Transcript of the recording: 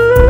you